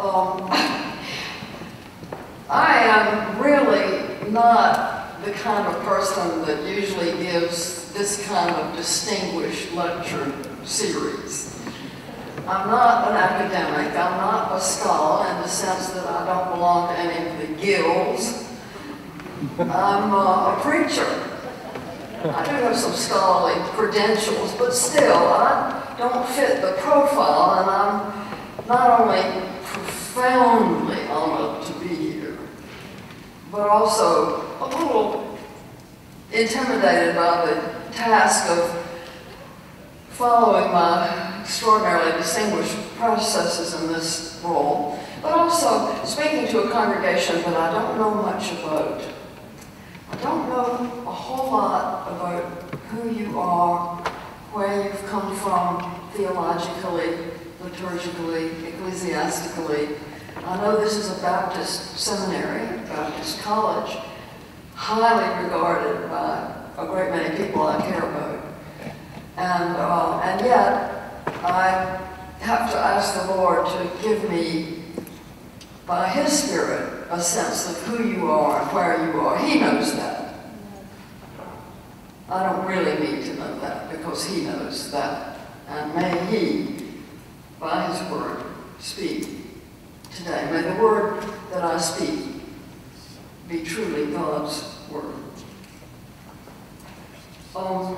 Um, I am really not the kind of person that usually gives this kind of distinguished lecture series. I'm not an academic, I'm not a scholar in the sense that I don't belong to any of the guilds. I'm uh, a preacher. I do have some scholarly credentials, but still, I don't fit the profile, and I'm not only profoundly honored to be here, but also a little intimidated by the task of following my extraordinarily distinguished predecessors in this role, but also speaking to a congregation that I don't know much about. I don't know a whole lot about who you are, where you've come from theologically, liturgically, ecclesiastically. I know this is a Baptist seminary, Baptist college, highly regarded by a great many people I care about. And, uh, and yet, I have to ask the Lord to give me, by His Spirit, a sense of who you are and where you are. He knows that. I don't really need to know that because He knows that. And may He, by His Word, speak today. May the Word that I speak be truly God's Word. Um,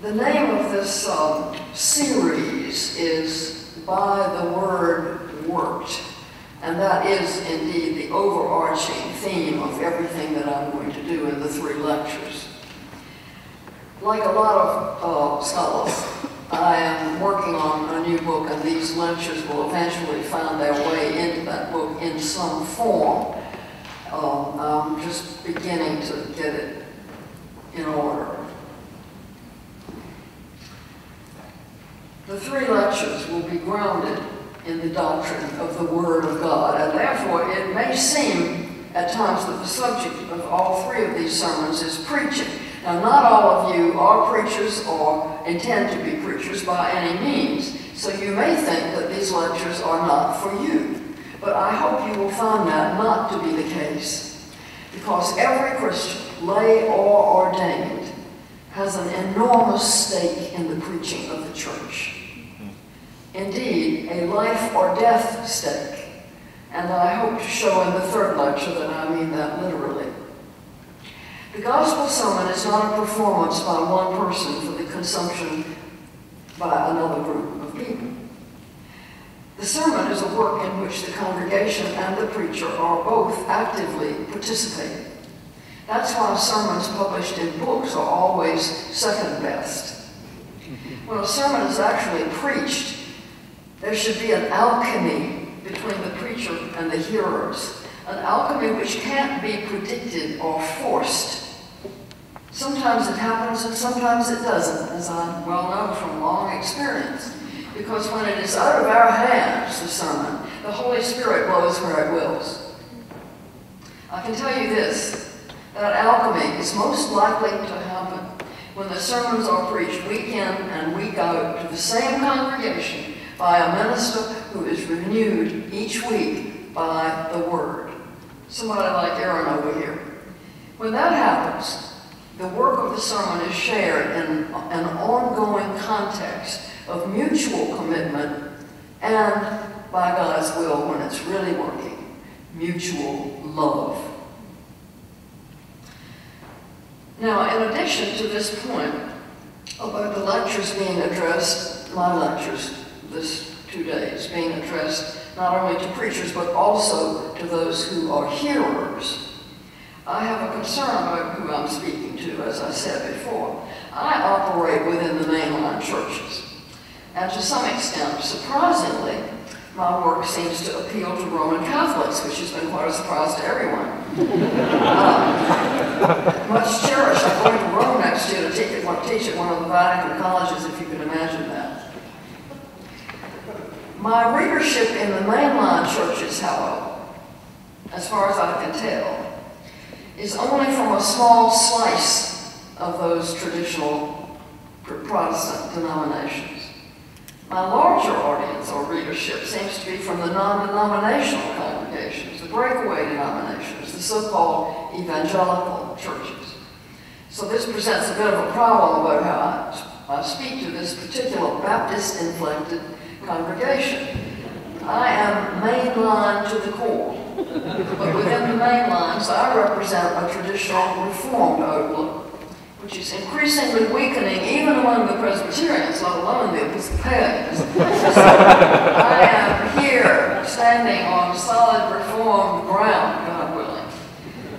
the name of this um, series is By the Word Worked. And that is indeed the overarching theme of everything that I'm going to do in the three lectures. Like a lot of uh, scholars, I am working on a new book, and these lectures will eventually find their way into that book in some form. Um, I'm just beginning to get it in order. The three lectures will be grounded in the doctrine of the Word of God, and therefore it may seem at times that the subject of all three of these sermons is preaching. Now, not all of you are preachers or intend to be preachers by any means, so you may think that these lectures are not for you. But I hope you will find that not to be the case, because every Christian, lay or ordained, has an enormous stake in the preaching of the church. Indeed, a life or death stake. And I hope to show in the third lecture that I mean that literally. The gospel sermon is not a performance by one person for the consumption by another group of people. The sermon is a work in which the congregation and the preacher are both actively participating. That's why sermons published in books are always second best. When a sermon is actually preached, there should be an alchemy between the preacher and the hearers, an alchemy which can't be predicted or forced. Sometimes it happens and sometimes it doesn't, as I well know from long experience. Because when it is out of our hands, the sermon, the Holy Spirit blows where it wills. I can tell you this, that alchemy is most likely to happen when the sermons are preached week in and week out to the same congregation by a minister who is renewed each week by the Word. Somebody like Aaron over here. When that happens, the work of the sermon is shared in an ongoing context of mutual commitment and, by God's will, when it's really working, mutual love. Now, in addition to this point about the lectures being addressed, my lectures this two days, being addressed not only to preachers but also to those who are hearers. I have a concern about who I'm speaking to, as I said before. I operate within the mainline churches. And to some extent, surprisingly, my work seems to appeal to Roman Catholics, which has been quite a surprise to everyone. um, much cherished. I'm going to Rome next year to teach at one of the Vatican colleges, if you can imagine that. My readership in the mainline churches, however, as far as I can tell, is only from a small slice of those traditional Protestant denominations. My larger audience or readership seems to be from the non-denominational congregations, the breakaway denominations, the so-called evangelical churches. So this presents a bit of a problem about how I, I speak to this particular Baptist-inflected congregation. I am mainline to the core, but within the main lines, I represent a traditional Reformed outlook which is increasingly weakening even among the Presbyterians, let alone the Episcopalians. I am here standing on solid Reformed ground, God willing.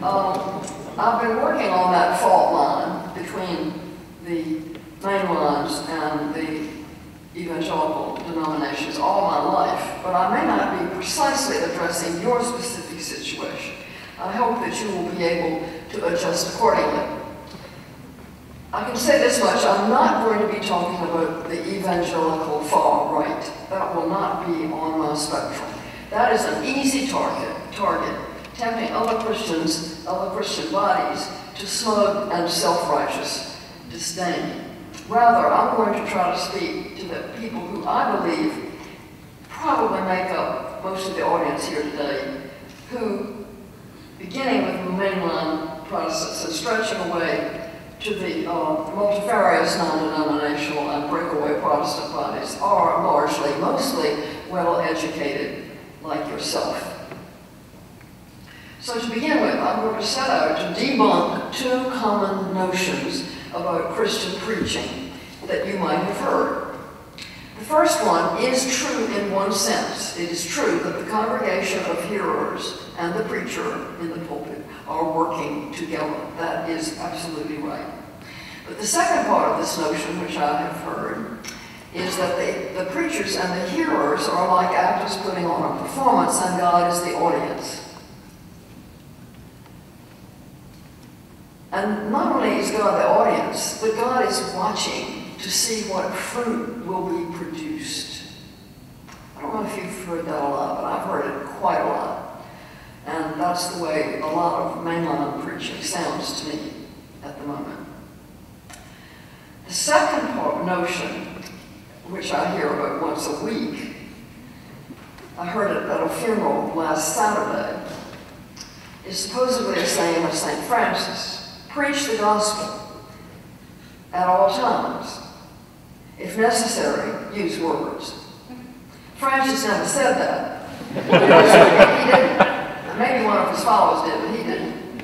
Um, I've been working on that fault line between the main lines and the evangelical denominations all my life, but I may not be precisely addressing your specific situation. I hope that you will be able to adjust accordingly. I can say this much, I'm not going to be talking about the evangelical far right. That will not be on my spectrum. That is an easy target, target, tempting other Christians, other Christian bodies to smug and self-righteous disdain. Rather, I'm going to try to speak to the people who I believe probably make up most of the audience here today, who, beginning with mainline Protestants and stretching away to the uh, multifarious non-denominational and breakaway Protestant bodies are largely, mostly well-educated like yourself. So to begin with, I'm going to set out to debunk two common notions about Christian preaching that you might have heard. The first one is true in one sense. It is true that the congregation of hearers and the preacher in the pulpit are working together. That is absolutely right. But the second part of this notion, which I have heard, is that the, the preachers and the hearers are like actors putting on a performance and God is the audience. And not only is God the audience, but God is watching to see what fruit will be produced. I don't know if you've heard that a lot, but I've heard it quite a lot. And that's the way a lot of mainline preaching sounds to me at the moment. The second part, notion, which I hear about once a week, I heard it at a funeral last Saturday, is supposedly the same as St. Francis. Preach the gospel at all times. If necessary, use words. Francis never said that. he didn't. Maybe one of his followers did, but he didn't.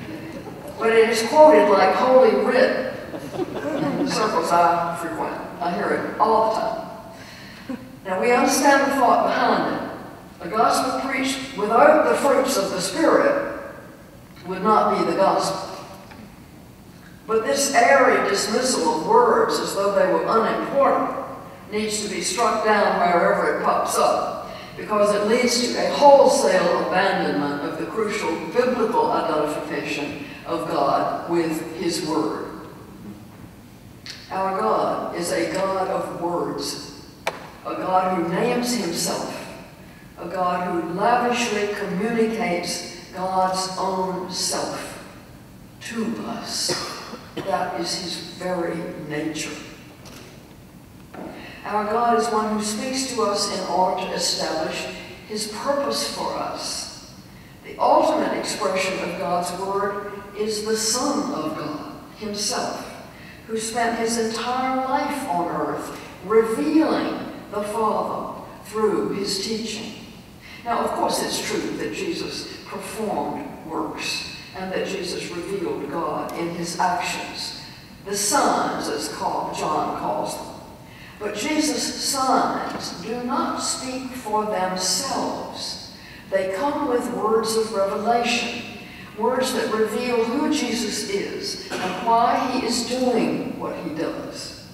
But it is quoted like Holy Writ in the circles I frequent. I hear it all the time. Now we understand the thought behind it. A gospel preached without the fruits of the Spirit would not be the gospel. But this airy dismissal of words as though they were unimportant needs to be struck down wherever it pops up because it leads to a wholesale abandonment of the crucial biblical identification of God with His Word. Our God is a God of words, a God who names Himself, a God who lavishly communicates God's own self to us. That is His very nature. Our God is one who speaks to us in order to establish his purpose for us. The ultimate expression of God's word is the Son of God himself, who spent his entire life on earth revealing the Father through his teaching. Now, of course, it's true that Jesus performed works and that Jesus revealed God in his actions. The signs, as John calls them. But Jesus' signs do not speak for themselves. They come with words of revelation, words that reveal who Jesus is and why he is doing what he does.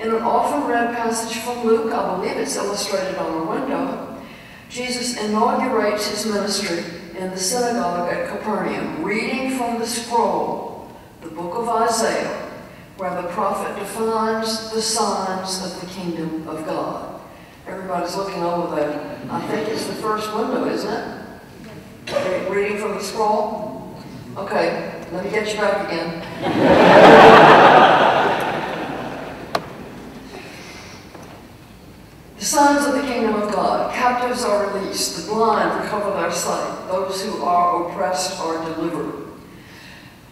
In an often read passage from Luke, I believe it's illustrated on the window, Jesus inaugurates his ministry in the synagogue at Capernaum, reading from the scroll, the book of Isaiah, where the prophet defines the signs of the kingdom of God. Everybody's looking over there. I think it's the first window, isn't it? Okay, reading from the scroll? Okay, let me get you back again. captives are released, the blind recover their sight, those who are oppressed are delivered.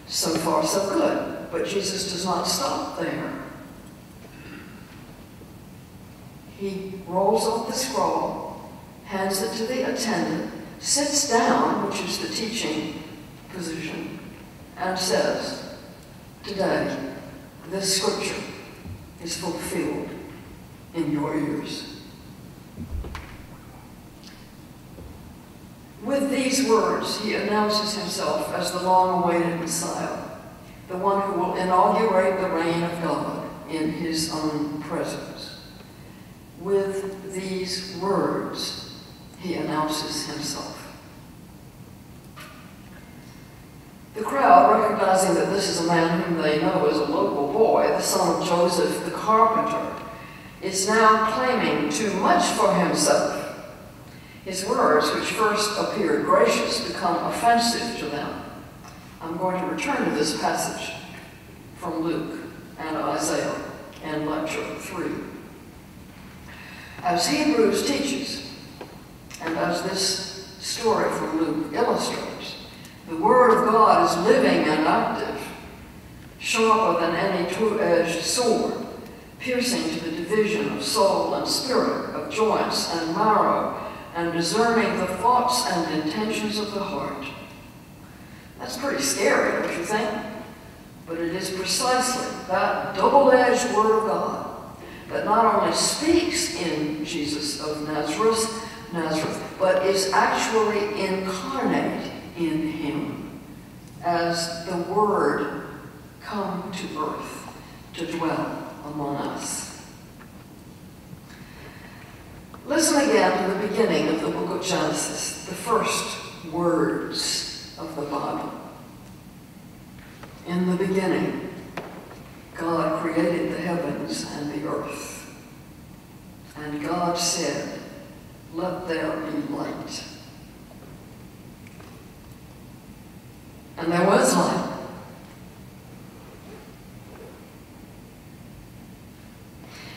So far, so good. But Jesus does not stop there. He rolls up the scroll, hands it to the attendant, sits down, which is the teaching position, and says, Today, this scripture is fulfilled in your ears. With these words, he announces himself as the long awaited Messiah, the one who will inaugurate the reign of God in his own presence. With these words, he announces himself. The crowd, recognizing that this is a man whom they know as a local boy, the son of Joseph the carpenter, is now claiming too much for himself. His words, which first appeared gracious, become offensive to them. I'm going to return to this passage from Luke and Isaiah in lecture 3. As Hebrews teaches, and as this story from Luke illustrates, the Word of God is living and active, sharper than any two-edged sword, piercing to the division of soul and spirit, of joints and marrow, and discerning the thoughts and intentions of the heart. That's pretty scary, don't you think? But it is precisely that double-edged Word of God that not only speaks in Jesus of Nazareth, Nazareth, but is actually incarnate in him as the Word come to earth to dwell among us. Listen again to the beginning of the book of Genesis, the first words of the Bible. In the beginning, God created the heavens and the earth. And God said, Let there be light. And there was light.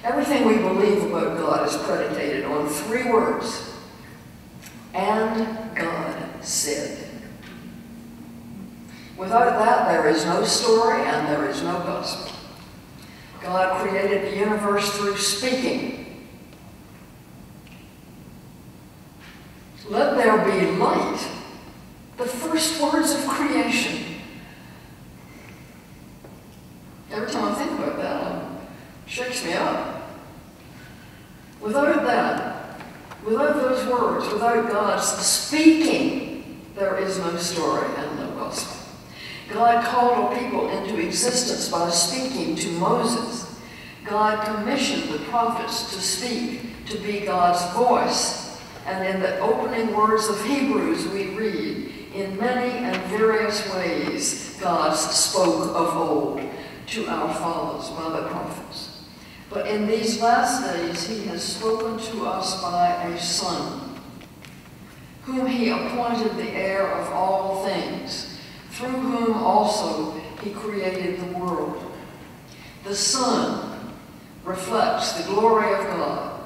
Everything we believe about God is predicated on three words. And God said. Without that, there is no story and there is no gospel. God created the universe through speaking. Let there be light. The first words of creation. Every time I think about that, it shakes me up. Without that, without those words, without God's speaking, there is no story and no gospel. God called a people into existence by speaking to Moses. God commissioned the prophets to speak, to be God's voice. And in the opening words of Hebrews, we read, in many and various ways, God spoke of old to our fathers by the prophets. But in these last days, he has spoken to us by a Son, whom he appointed the heir of all things, through whom also he created the world. The Son reflects the glory of God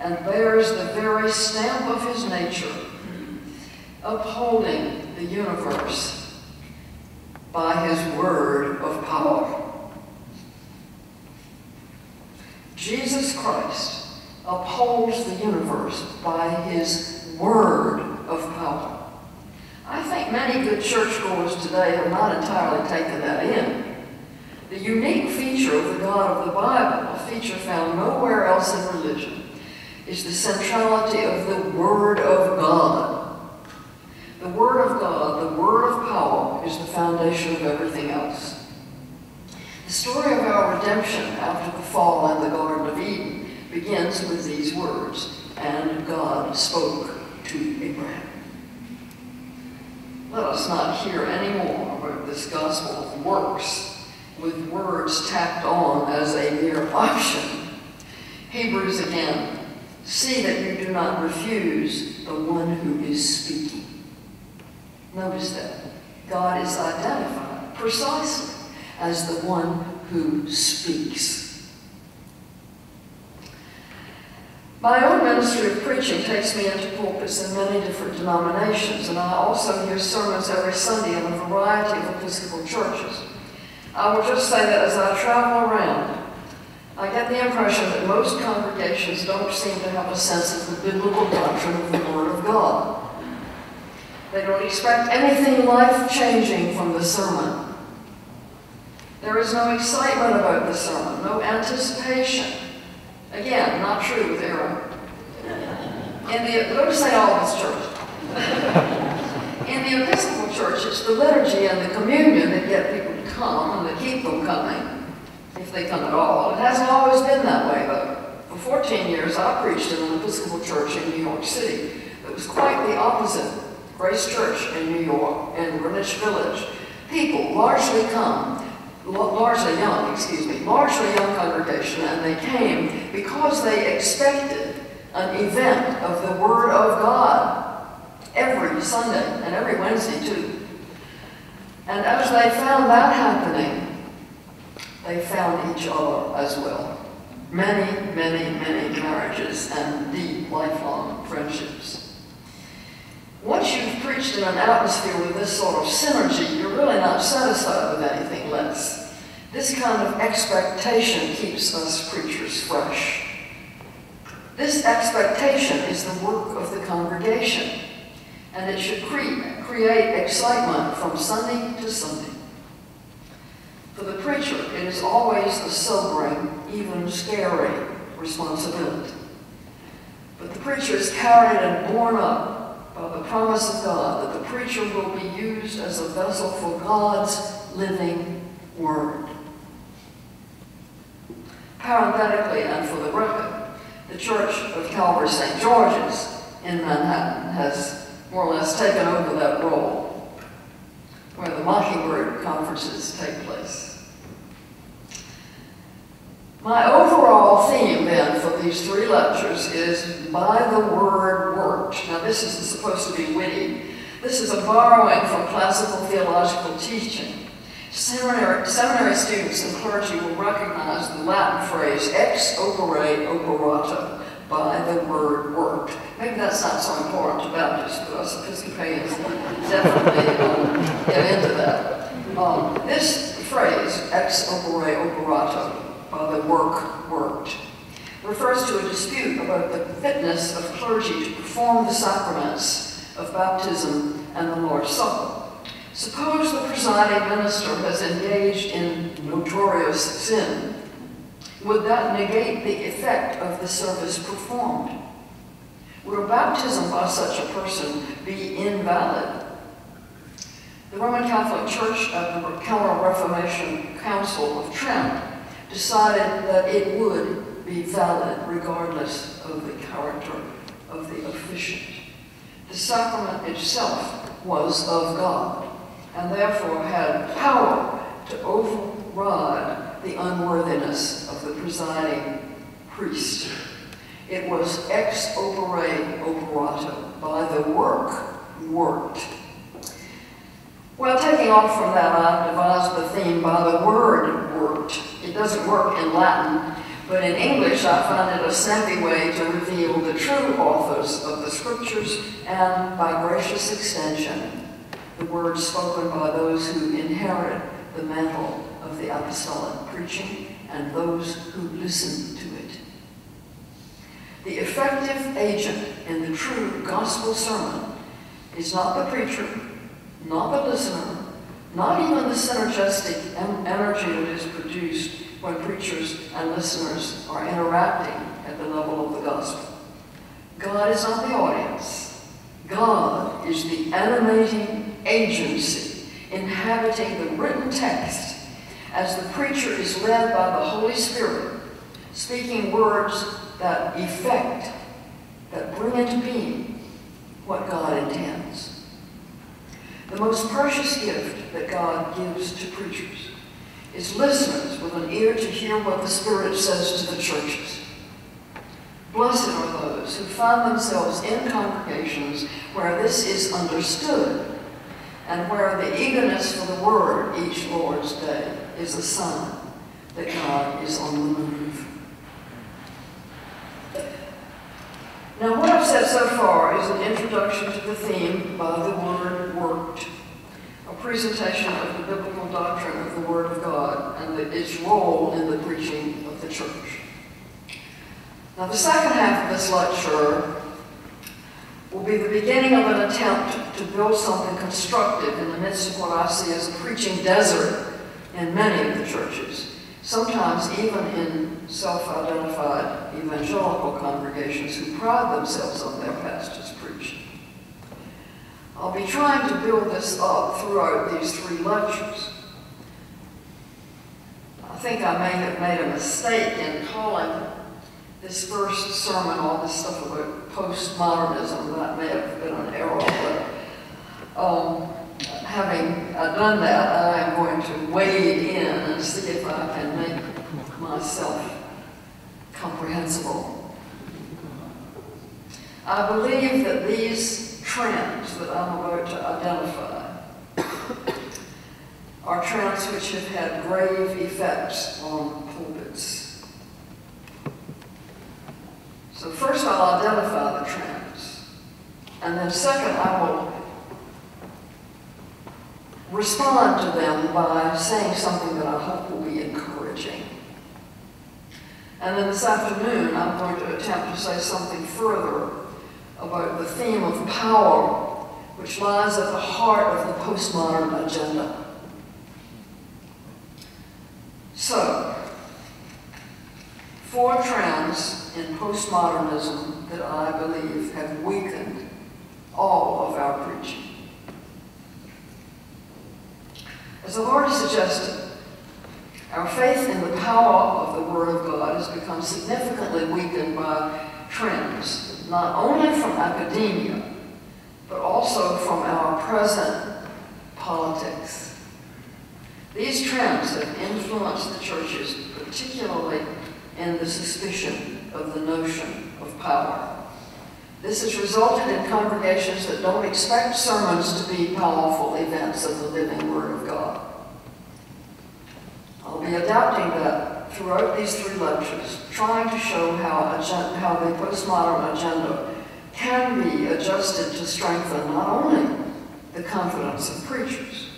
and bears the very stamp of his nature, upholding the universe by his word of power. Jesus Christ upholds the universe by his word of power. I think many good churchgoers today have not entirely taken that in. The unique feature of the God of the Bible, a feature found nowhere else in religion, is the centrality of the Word of God. The Word of God, the Word of power, is the foundation of everything else. The story of our redemption after the fall in the Garden of Eden begins with these words, and God spoke to Abraham. Let us not hear any more about this gospel of works with words tacked on as a mere option. Hebrews again, see that you do not refuse the one who is speaking. Notice that. God is identified precisely as the one who speaks. My own ministry of preaching takes me into pulpits in many different denominations, and I also hear sermons every Sunday in a variety of Episcopal churches. I will just say that as I travel around, I get the impression that most congregations don't seem to have a sense of the biblical doctrine of the Word of God. They don't expect anything life-changing from the sermon. There is no excitement about the sermon, no anticipation. Again, not true with Aaron. In the, go to St. Albans Church. In the Episcopal Church, it's the liturgy and the communion that get people to come and that keep them coming, if they come at all. It hasn't always been that way, though. For 14 years, I preached in an Episcopal church in New York City that was quite the opposite. Grace Church in New York, in Greenwich Village. People largely come largely young, excuse me, largely young congregation, and they came because they expected an event of the Word of God every Sunday and every Wednesday too. And as they found that happening, they found each other as well. Many, many, many marriages and deep, lifelong friendships. Once you've preached in an atmosphere with this sort of synergy, you're really not satisfied with anything less. This kind of expectation keeps us preachers fresh. This expectation is the work of the congregation, and it should cre create excitement from Sunday to Sunday. For the preacher, it is always a sobering, even scary responsibility. But the preacher is carried and borne up by the promise of God that the preacher will be used as a vessel for God's living word. Parenthetically, and for the record, the Church of Calvary St. George's in Manhattan has more or less taken over that role where the Mockingbird conferences take place. My overall theme then for these three lectures is by the word worked. Now this is supposed to be witty. This is a borrowing from classical theological teaching. Seminary, seminary students and clergy will recognize the Latin phrase ex opere operato, by the word worked. Maybe that's not so important to Baptists, but us Episcopalians definitely um, get into that. Um, this phrase, ex opere operato, by the work worked, refers to a dispute about the fitness of clergy to perform the sacraments of baptism and the Lord's Supper. Suppose the presiding minister has engaged in notorious sin. Would that negate the effect of the service performed? Would a baptism by such a person be invalid? The Roman Catholic Church at the Counter-Reformation Council of Trent decided that it would be valid regardless of the character of the officiant. The sacrament itself was of God and therefore had power to override the unworthiness of the presiding priest. It was ex opere operato, by the work worked. Well, taking off from that, I devised the theme by the word worked. It doesn't work in Latin, but in English I find it a snappy way to reveal the true authors of the scriptures and, by gracious extension, the words spoken by those who inherit the mantle of the apostolic preaching and those who listen to it. The effective agent in the true gospel sermon is not the preacher, not the listener, not even the synergistic energy that is produced when preachers and listeners are interacting at the level of the gospel. God is not the audience. God is the animating agency inhabiting the written text as the preacher is led by the Holy Spirit, speaking words that effect, that bring into being what God intends the most precious gift that God gives to preachers is listeners with an ear to hear what the Spirit says to the churches. Blessed are those who find themselves in congregations where this is understood and where the eagerness for the word each Lord's day is a sign that God is on the move. Now, what I've said so far is an introduction to the theme by the word worked, a presentation of the biblical doctrine of the Word of God and the, its role in the preaching of the church. Now, the second half of this lecture will be the beginning of an attempt to build something constructive in the midst of what I see as a preaching desert in many of the churches, sometimes even in self-identified evangelical congregations who pride themselves on their pastors' preaching. I'll be trying to build this up throughout these three lectures. I think I may have made a mistake in calling this first sermon, all this stuff about postmodernism, that may have been an error, but um, having uh, done that, I am going to wade in and see if I can make myself comprehensible. I believe that these trends that I'm about to identify are trends which have had grave effects on pulpits. So first I'll identify the trends. And then second, I will respond to them by saying something that I hope will be encouraging. And then this afternoon, I'm going to attempt to say something further about the theme of power, which lies at the heart of the postmodern agenda. So, four trends in postmodernism that I believe have weakened all of our preaching. As I've already suggested, our faith in the power of the Word of God has become significantly weakened by trends, not only from academia, but also from our present politics. These trends have influenced the churches, particularly in the suspicion of the notion of power. This has resulted in congregations that don't expect sermons to be powerful events of the living Word of God. I'll be adapting that throughout these three lectures, trying to show how, how the postmodern agenda can be adjusted to strengthen not only the confidence of preachers,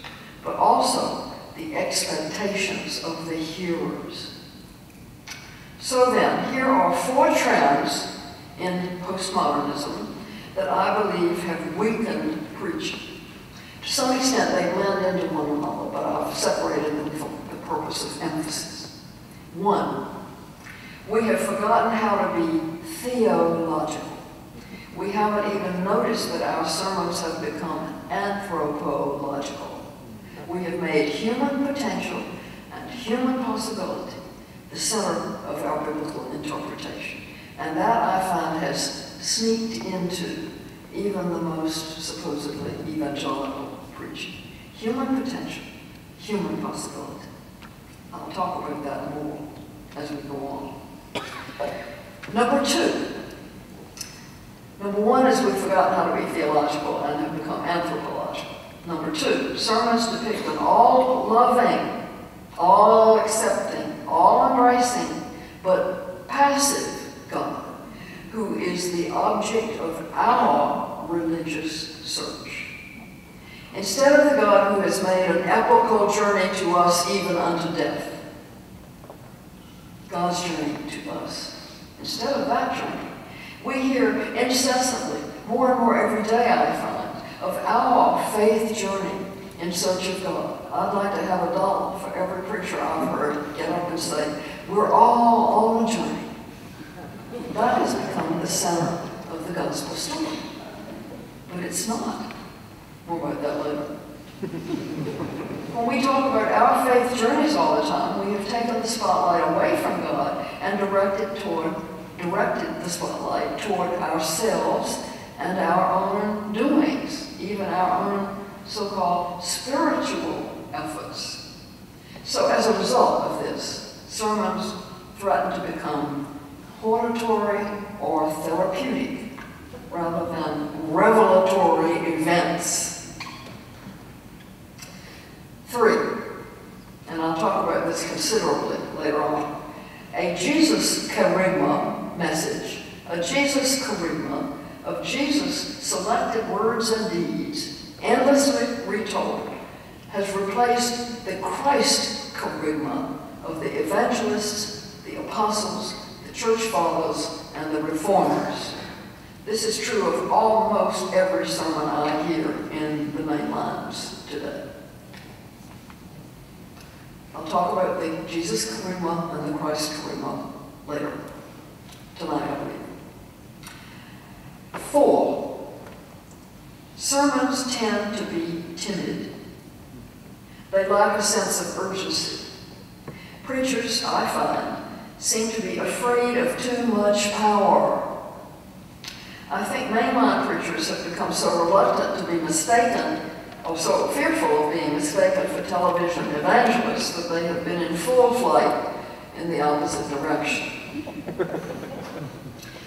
but also the expectations of the hearers. So then, here are four trends in postmodernism that I believe have weakened preaching. To some extent, they blend into one another, but I've separated them for the purpose of emphasis. One, we have forgotten how to be theological. We haven't even noticed that our sermons have become anthropological. We have made human potential and human possibility the center of our biblical interpretation. And that I find has sneaked into even the most supposedly evangelical preaching. Human potential, human possibility. I'll talk about that more as we go on. Number two. Number one is we've forgotten how to be theological and have become anthropological. Number two, sermons depict an all loving, all accepting, all embracing, but passive God, who is the object of our religious search. Instead of the God who has made an epical journey to us even unto death, God's journey to us. Instead of that journey, we hear incessantly, more and more every day I find, of our faith journey in search of God. I'd like to have a dollar for every preacher I've heard get up and say, we're all on a journey. That has become the center of the gospel story. But it's not. About that later. when we talk about our faith journeys all the time, we have taken the spotlight away from God and directed toward directed the spotlight toward ourselves and our own doings, even our own so-called spiritual efforts. So as a result of this, sermons threaten to become hortatory or therapeutic rather than revelatory events. Three, and I'll talk about this considerably later on, a Jesus kerygma message a Jesus kerygma of Jesus' selected words and deeds, endlessly retold, has replaced the Christ kerygma of the evangelists, the apostles, the church fathers, and the reformers. This is true of almost every sermon I hear in the main lines today. I'll talk about the Jesus kerygma and the Christ kerygma later, tonight, I believe. Four, sermons tend to be timid. They lack a sense of urgency. Preachers, I find, seem to be afraid of too much power. I think mainline preachers have become so reluctant to be mistaken, or so fearful of being mistaken for television evangelists, that they have been in full flight in the opposite direction.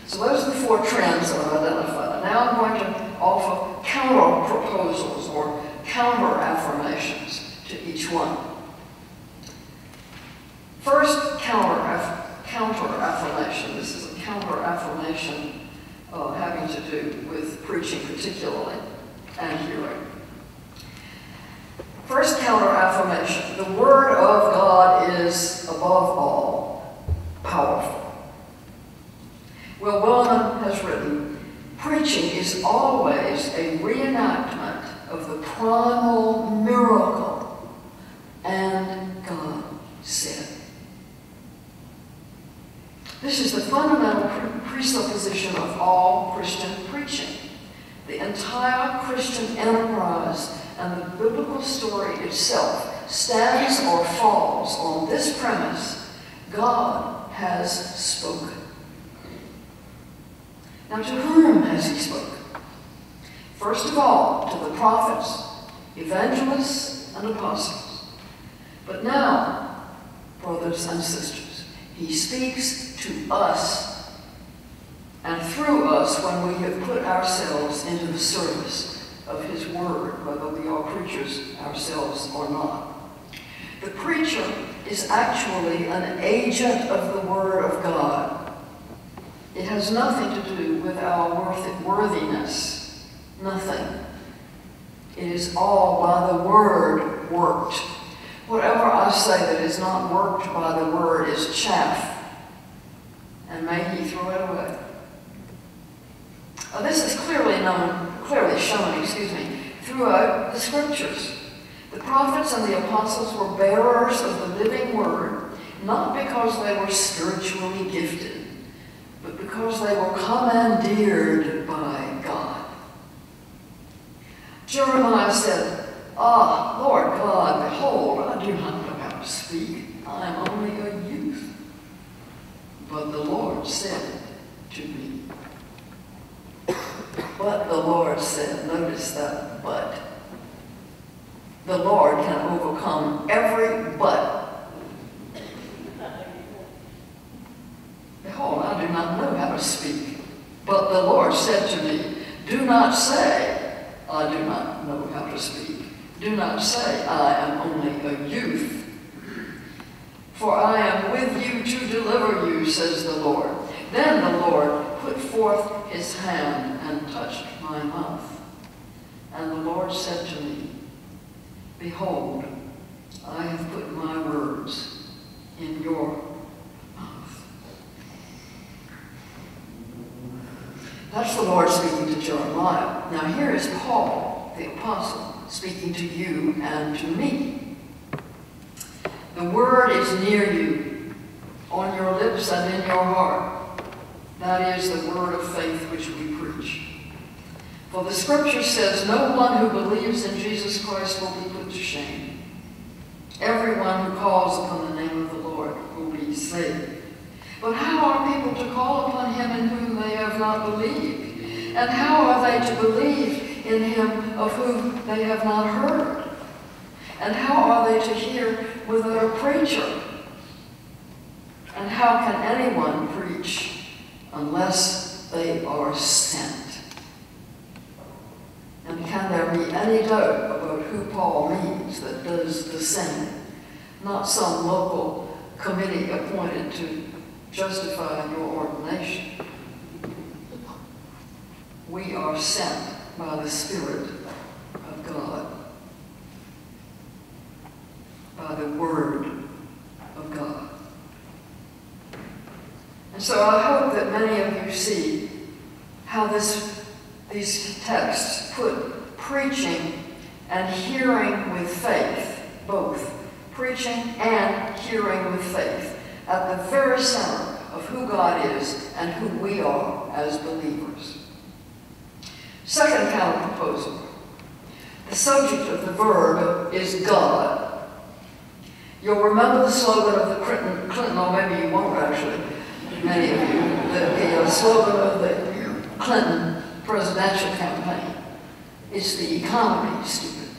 So those are the four trends that I've identified. Now I'm going to offer counter proposals or counter affirmations to each one. First, counter, counter affirmation. This is a counter affirmation uh, having to do with preaching particularly and hearing. First counter affirmation. The Word of God is, above all, powerful. Well, Wellman has written, preaching is always a reenactment of the primal miracle, and God said. This is the fundamental presupposition of all Christian preaching. The entire Christian enterprise and the biblical story itself stands or falls on this premise God has spoken. Now, to whom has he spoken? First of all, to the prophets, evangelists, and apostles. But now, brothers and sisters, he speaks to us and through us when we have put ourselves into the service of his word, whether we are preachers ourselves or not. The preacher is actually an agent of the word of God it has nothing to do with our worthiness. Nothing. It is all by the Word worked. Whatever I say that is not worked by the Word is chaff, and may He throw it away. This is clearly known, clearly shown, excuse me, throughout the Scriptures. The prophets and the apostles were bearers of the living Word, not because they were spiritually gifted but because they were commandeered by God. Jeremiah said, Ah, Lord God, behold, I do not know how to speak. I am only a youth. But the Lord said to me, But the Lord said, notice that but. The Lord can overcome every but Behold, I do not know how to speak. But the Lord said to me, Do not say, I do not know how to speak. Do not say, I am only a youth. For I am with you to deliver you, says the Lord. Then the Lord put forth his hand and touched my mouth. And the Lord said to me, Behold, I have put my words in your mouth. That's the Lord speaking to Jeremiah. Now here is Paul, the apostle, speaking to you and to me. The word is near you, on your lips and in your heart. That is the word of faith which we preach. For the scripture says, No one who believes in Jesus Christ will be put to shame. Everyone who calls upon the name of the Lord will be saved. But how are people to call upon him in whom they have not believed? And how are they to believe in him of whom they have not heard? And how are they to hear without a preacher? And how can anyone preach unless they are sent? And can there be any doubt about who Paul means that does the sending? Not some local committee appointed to justify your ordination. we are sent by the Spirit of God, by the Word of God. And so I hope that many of you see how this, these texts put preaching and hearing with faith, both preaching and hearing with faith, at the very center of who God is and who we are as believers. Second counter proposal. The subject of the verb is God. You'll remember the slogan of the Clinton, Clinton or maybe you won't actually, many of you, the, the uh, slogan of the Clinton presidential campaign. It's the economy, stupid.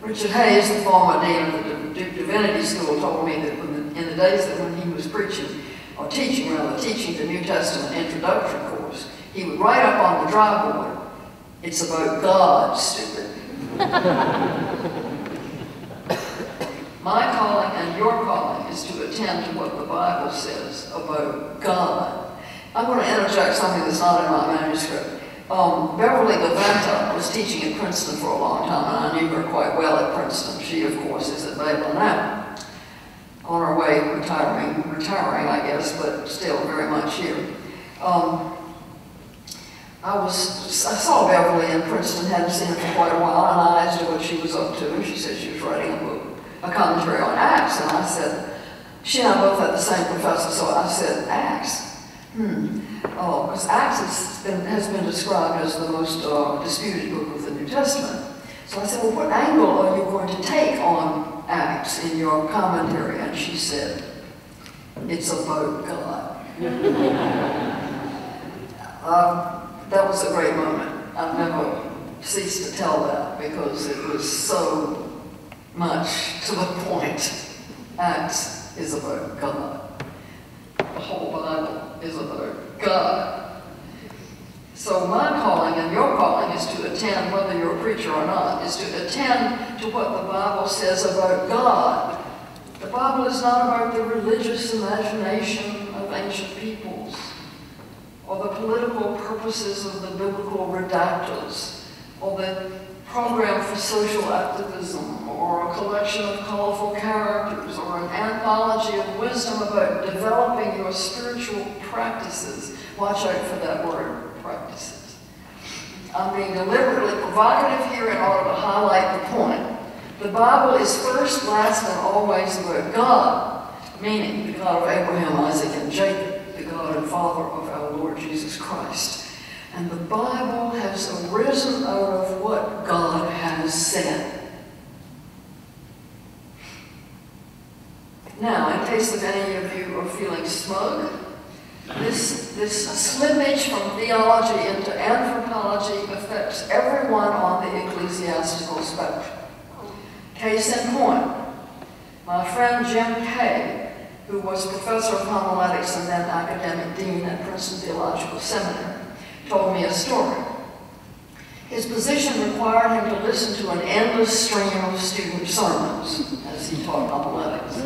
Richard Hays, the former dean of the Duke Divinity School, told me that the, in the days that when he was preaching, or teaching rather, teaching the New Testament introduction course, he would write up on the dryboard, it's about God, stupid. My calling and your calling is to attend to what the Bible says about God. I'm going to interject something that's not in my manuscript. Um, Beverly Gaventa was teaching at Princeton for a long time, and I knew her quite well at Princeton. She, of course, is at Baylor now, on her way retiring, retiring, I guess, but still very much here. Um, I was, I saw Beverly in Princeton, hadn't seen her for quite a while, and I asked her what she was up to, and she said she was writing a book, a commentary on Acts, and I said, she and I both had the same professor, so I said, Acts? Hmm. Oh, because Acts has been, has been described as the most uh, disputed book of the New Testament. So I said, well, what angle are you going to take on Acts in your commentary? And she said, it's about God. uh, that was a great moment. I've never ceased to tell that because it was so much to the point. Acts is about God. The whole Bible is about God. So my calling and your calling is to attend, whether you're a preacher or not, is to attend to what the Bible says about God. The Bible is not about the religious imagination of ancient peoples or the political purposes of the biblical redactors or the program for social activism or a collection of colorful characters or an anthology of wisdom about developing your spiritual practices. Watch out for that word, practices. I'm being deliberately provocative here in order to highlight the point. The Bible is first, last, and always about God, meaning the God of Abraham, Isaac, and Jacob, God and Father of our Lord Jesus Christ. And the Bible has arisen out of what God has said. Now, in case of any of you are feeling smug, this, this slippage from theology into anthropology affects everyone on the ecclesiastical spectrum. Case in point, my friend Jim Kay, who was professor of homiletics and then academic dean at Princeton Theological Seminary, told me a story. His position required him to listen to an endless stream of student sermons as he taught homiletics.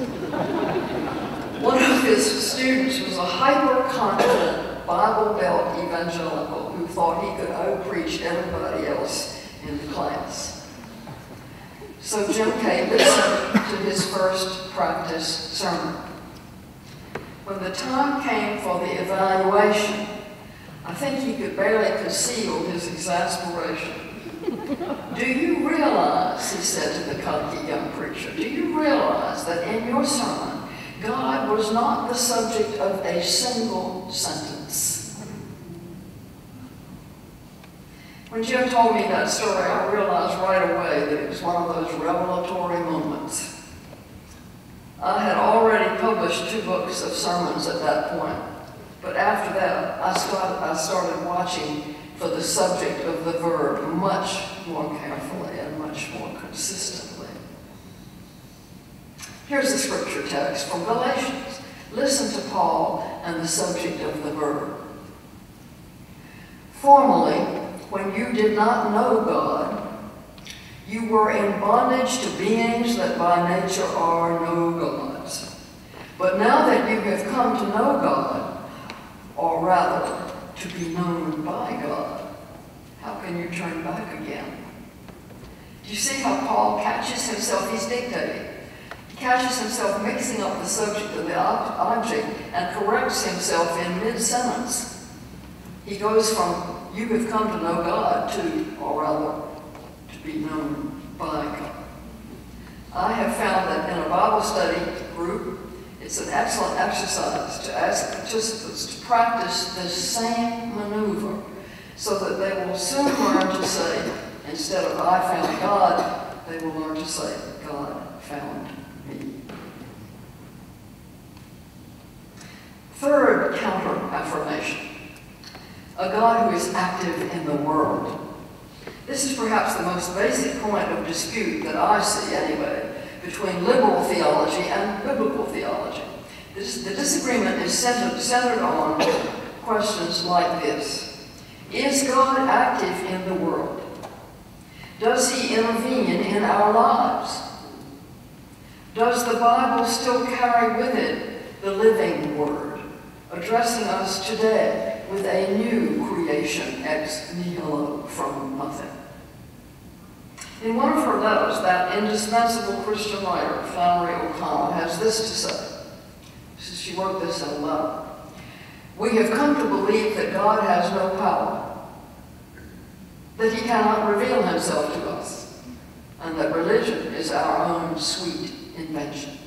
One of his students was a hyper-confident Bible Belt evangelical who thought he could out-preach everybody else in the class. So Jim Kay listened to his first practice sermon. When the time came for the evaluation, I think he could barely conceal his exasperation. do you realize, he said to the cocky young preacher, do you realize that in your sermon, God was not the subject of a single sentence? When Jim told me that story, I realized right away that it was one of those revelatory moments. I had already published two books of sermons at that point. But after that, I started, I started watching for the subject of the verb much more carefully and much more consistently. Here's the scripture text from Galatians. Listen to Paul and the subject of the verb. Formerly, when you did not know God, you were in bondage to beings that by nature are no gods. But now that you have come to know God, or rather, to be known by God, how can you turn back again? Do you see how Paul catches himself? He's dictating. He catches himself mixing up the subject of the object and corrects himself in mid-sentence. He goes from, you have come to know God, to, or rather, be known by God. I have found that in a Bible study group, it's an excellent exercise to ask participants to practice this same maneuver so that they will soon learn to say, instead of I found God, they will learn to say, God found me. Third counter affirmation a God who is active in the world. This is perhaps the most basic point of dispute that I see, anyway, between liberal theology and biblical theology. This, the disagreement is centered, centered on questions like this Is God active in the world? Does he intervene in our lives? Does the Bible still carry with it the living word, addressing us today with a new creation ex nihilo from nothing? In one of her letters, that indispensable Christian writer, Flannery O'Connor, has this to say. She wrote this in a letter. We have come to believe that God has no power, that he cannot reveal himself to us, and that religion is our own sweet invention.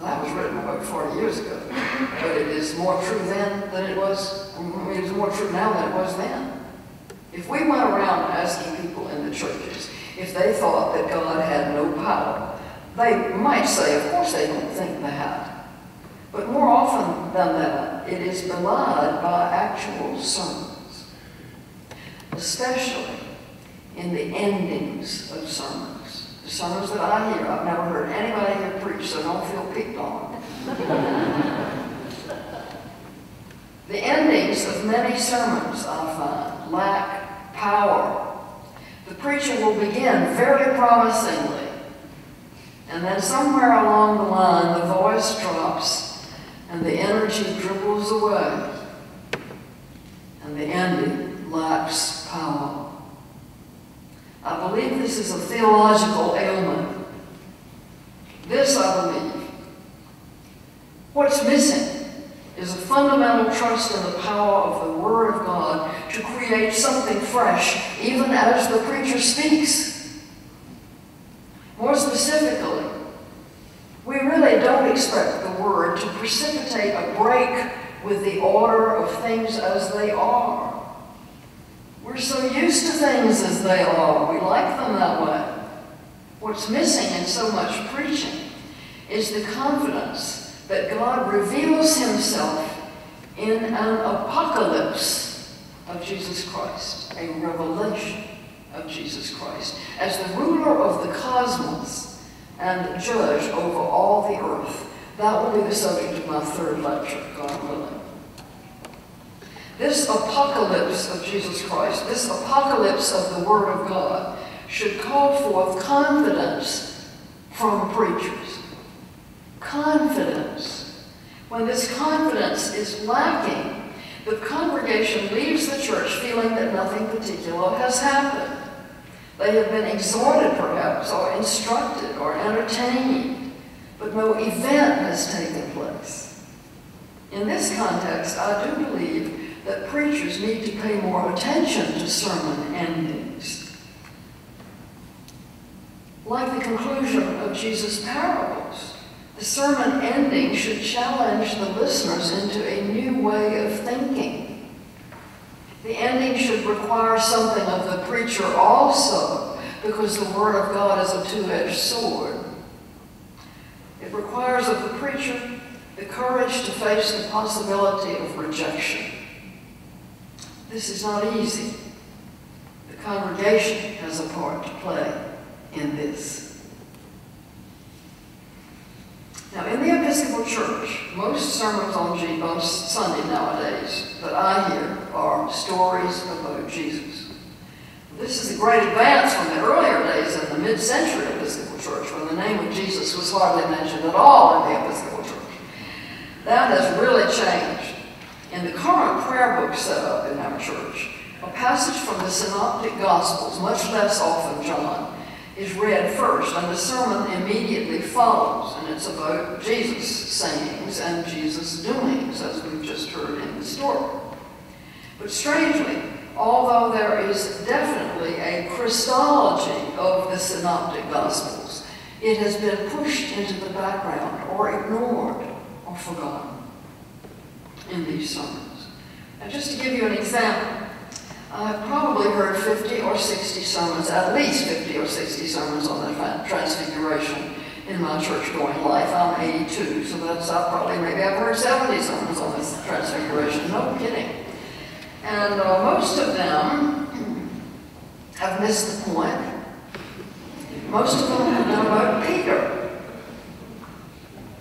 That was written about 40 years ago, but it is more true then than it was, it is more true now than it was then. If we went around asking people in the churches if they thought that God had no power, they might say, of course they don't think that. But more often than that, it is belied by actual sermons, especially in the endings of sermons. The sermons that I hear, I've never heard anybody here preach, so don't feel picked on. the endings of many sermons, I find, uh, lack power. The preacher will begin very promisingly, and then somewhere along the line, the voice drops and the energy dribbles away, and the ending lacks power. I believe this is a theological ailment. This I believe. What's missing is a fundamental trust in the power of the Word of God to create something fresh, even as the preacher speaks. More specifically, we really don't expect the Word to precipitate a break with the order of things as they are. We're so used to things as they are. We like them that way. What's missing in so much preaching is the confidence that God reveals himself in an apocalypse of Jesus Christ, a revelation of Jesus Christ, as the ruler of the cosmos and judge over all the earth. That will be the subject of my third lecture, God willing. This apocalypse of Jesus Christ, this apocalypse of the Word of God, should call forth confidence from preachers. Confidence. When this confidence is lacking, the congregation leaves the church feeling that nothing particular has happened. They have been exhorted, perhaps, or instructed, or entertained, but no event has taken place. In this context, I do believe that preachers need to pay more attention to sermon endings. Like the conclusion of Jesus' parables, the sermon ending should challenge the listeners into a new way of thinking the ending should require something of the preacher also, because the Word of God is a two-edged sword. It requires of the preacher the courage to face the possibility of rejection. This is not easy. The congregation has a part to play in this. Now, in the Episcopal Church, most sermons on, on Sunday nowadays that I hear are stories about Jesus. This is a great advance from the earlier days in the mid-century Episcopal Church when the name of Jesus was hardly mentioned at all in the Episcopal Church. That has really changed. In the current prayer book set up in our church, a passage from the Synoptic Gospels, much less often John, is read first, and the sermon immediately follows, and it's about Jesus' sayings and Jesus' doings, as we've just heard in the story. But strangely, although there is definitely a Christology of the Synoptic Gospels, it has been pushed into the background or ignored or forgotten in these sermons. And just to give you an example, I've probably heard 50 or 60 sermons, at least 50 or 60 sermons on the Transfiguration in my church-going life. I'm 82, so that's I probably maybe I've heard 70 sermons on this Transfiguration. No kidding. And uh, most of them have missed the point. Most of them have been about Peter.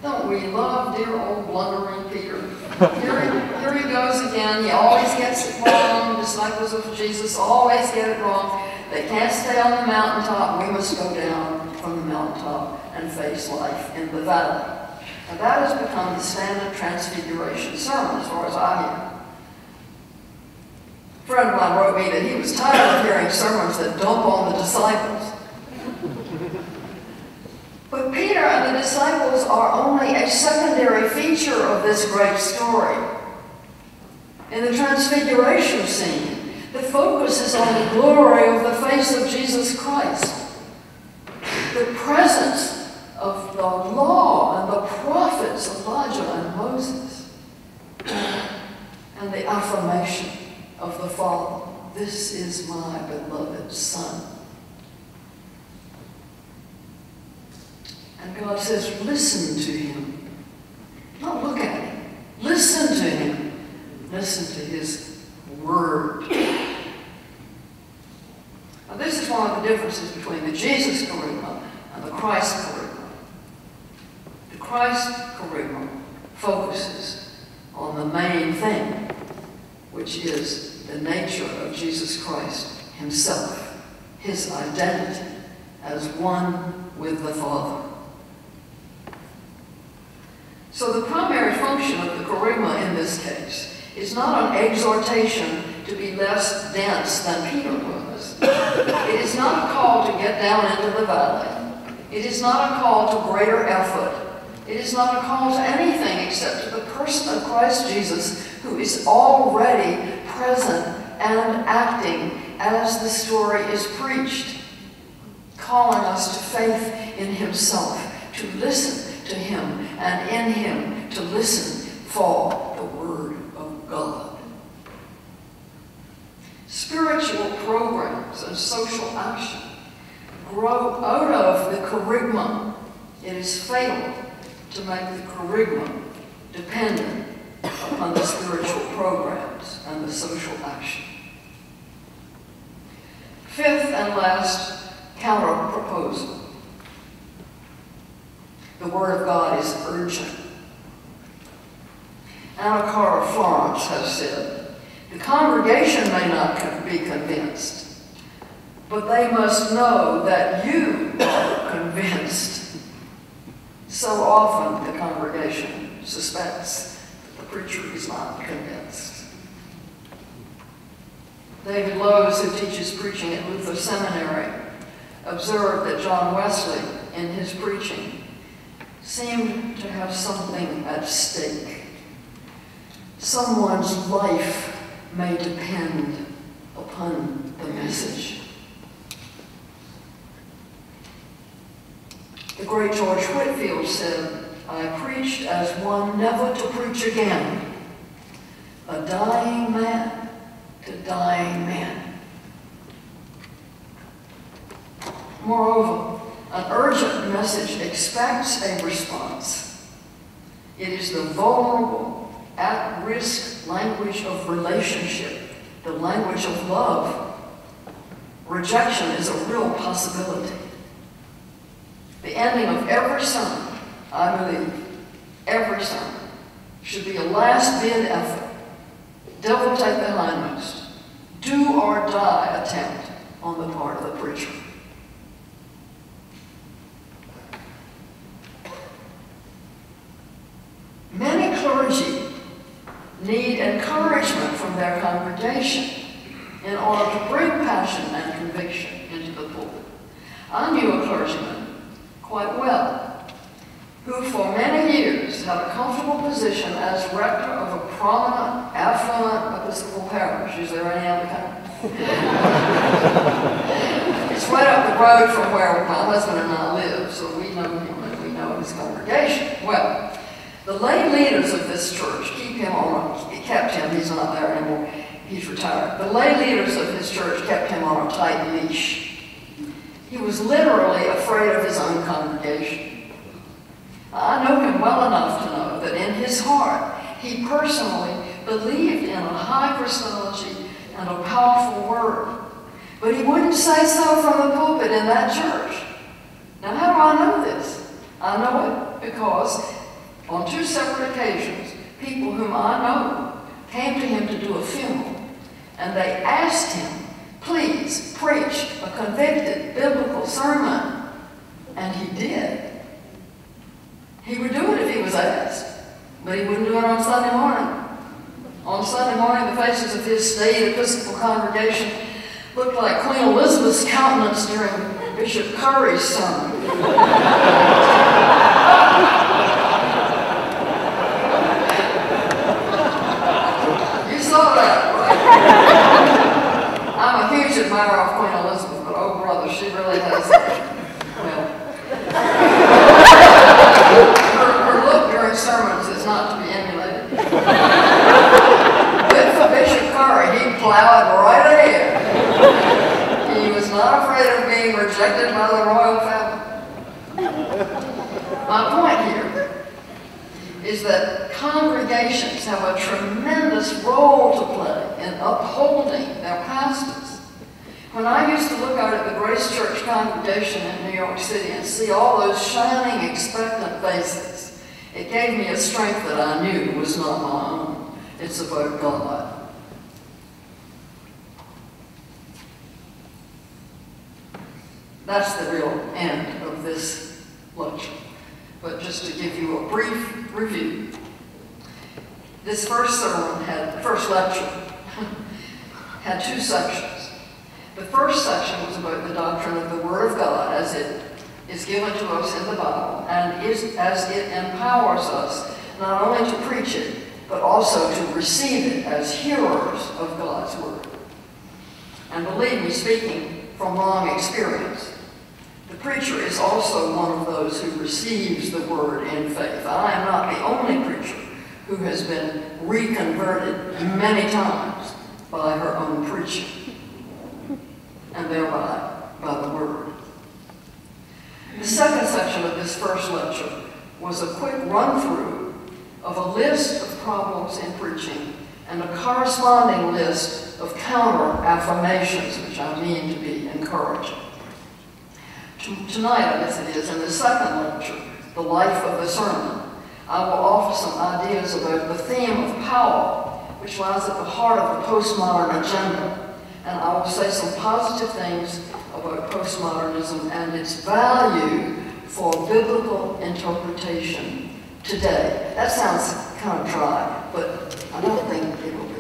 Don't we love dear old blundering Peter? Here he, here he goes again. He always gets it wrong. Disciples of Jesus always get it wrong. They can't stay on the mountaintop. We must go down from the mountaintop and face life in the valley. And that has become the standard transfiguration sermon as far as I hear. A friend of mine wrote me that he was tired of hearing sermons that dump on the disciples. But Peter and the disciples are only a secondary feature of this great story. In the transfiguration scene, the focus is on the glory of the face of Jesus Christ. The presence of the law and the prophets, Elijah and Moses. And the affirmation of the Father, this is my beloved Son. And God says, listen to him. Not look at him. Listen to him. Listen to his word. Now, this is one of the differences between the Jesus kerygma and the Christ kerygma. The Christ kerygma focuses on the main thing, which is the nature of Jesus Christ himself, his identity as one with the Father. So the primary function of the kerygma in this case is not an exhortation to be less dense than Peter was. It is not a call to get down into the valley. It is not a call to greater effort. It is not a call to anything except to the person of Christ Jesus who is already present and acting as the story is preached, calling us to faith in himself, to listen to him and in him to listen for the word of God. Spiritual programs and social action grow out of the kerygma. It is fatal to make the kerygma dependent upon the spiritual programs and the social action. Fifth and last counter proposal the Word of God is urgent. Anna Carter Florence has said, the congregation may not be convinced, but they must know that you are convinced. So often the congregation suspects that the preacher is not convinced. David Lose, who teaches preaching at Luther Seminary, observed that John Wesley, in his preaching, seemed to have something at stake. Someone's life may depend upon the message. The great George Whitefield said, I preached as one never to preach again, a dying man to dying men. Moreover, an urgent message expects a response. It is the vulnerable, at-risk language of relationship, the language of love. Rejection is a real possibility. The ending of every sermon, I believe, every sermon, should be a last bid effort. Devil take the hindmost. Do or die attempt on the part of the preacher. Many clergy need encouragement from their congregation. in order to bring passion and conviction into the pulpit. I knew a clergyman quite well who for many years had a comfortable position as rector of a prominent, affluent Episcopal parish. Is there any other kind? it's right up the road from where my husband and I live, so we know him and we know his congregation. Well, the lay leaders of this church keep him on, kept him, he's not there anymore, he's retired. The lay leaders of his church kept him on a tight leash. He was literally afraid of his own congregation. I know him well enough to know that in his heart, he personally believed in a high Christology and a powerful word. But he wouldn't say so from the pulpit in that church. Now, how do I know this? I know it because on two separate occasions, people whom I know came to him to do a funeral, and they asked him, please preach a convicted biblical sermon. And he did. He would do it if he was asked, but he wouldn't do it on Sunday morning. On Sunday morning, the faces of his staid Episcopal congregation looked like Queen Elizabeth's countenance during Bishop Curry's sermon. you saw that, right? I'm a huge admirer of Queen Elizabeth, but oh brother, she really has, well, her, her look during sermons is not to be emulated. For Bishop Curry, he plowed right ahead. He was not afraid of being rejected by the royal family. My point here is that congregations have a tremendous role to play in upholding their pastors. When I used to look out at the Grace Church congregation in New York City and see all those shining, expectant faces, it gave me a strength that I knew was not my own. It's about God. That's the real end of this lecture. But just to give you a brief review, this first sermon had, first lecture, had two sections. The first section was about the doctrine of the Word of God as it is given to us in the Bible and is, as it empowers us not only to preach it, but also to receive it as hearers of God's Word. And believe me, speaking from long experience, the preacher is also one of those who receives the Word in faith. I am not the only preacher who has been reconverted many times by her own preaching and thereby by the Word. The second section of this first lecture was a quick run-through of a list of problems in preaching and a corresponding list of counter-affirmations, which I mean to be encouraging. Tonight, as it is, in the second lecture, The Life of the Sermon, I will offer some ideas about the theme of power, which lies at the heart of the postmodern agenda. And I will say some positive things about postmodernism and its value for biblical interpretation today. That sounds kind of dry, but I don't think it will be.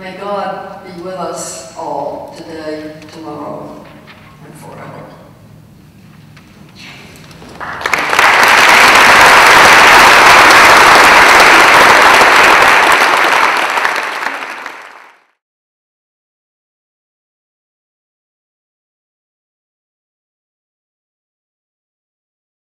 May God be with us all today, tomorrow, and forever.